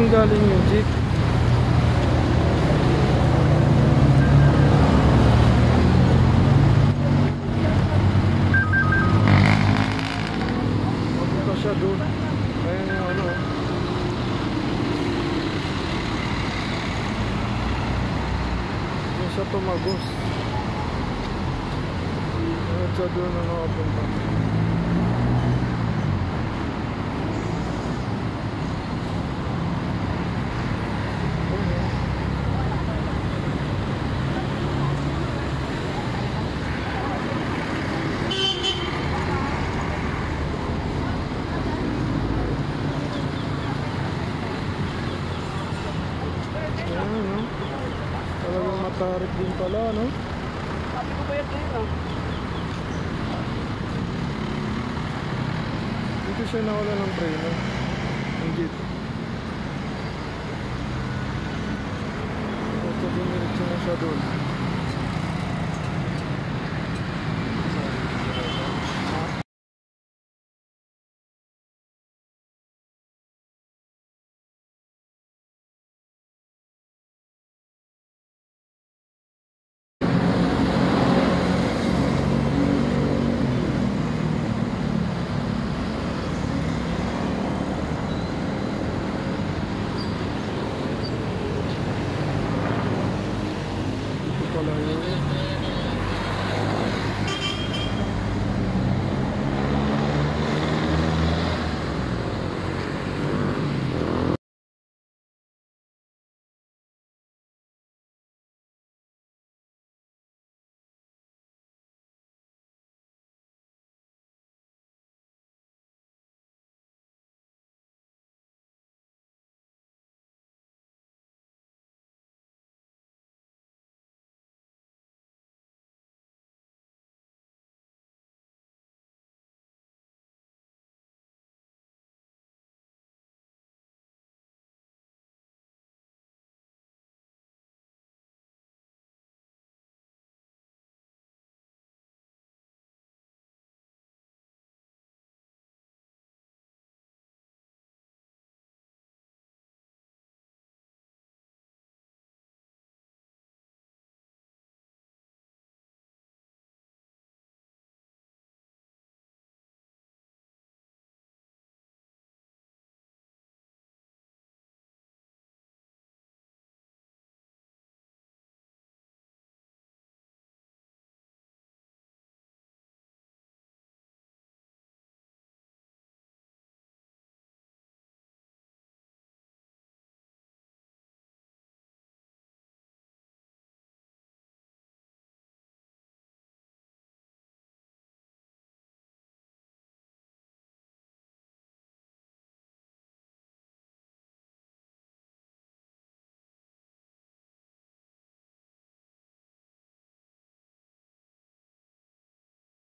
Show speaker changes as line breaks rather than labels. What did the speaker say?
ang galing yung jeep? Ito siya doon. Ayan yung ano. Oh. Doon siya tumagos. Ayan siya doon ano, na nakapunta. Ayan, no? Talagang matarik din pala, no?
Sabi ko ba yan ngayon ah?
Dito siya nawala ng preno. Ang jeep. Basta dumiretso na siya doon. Really?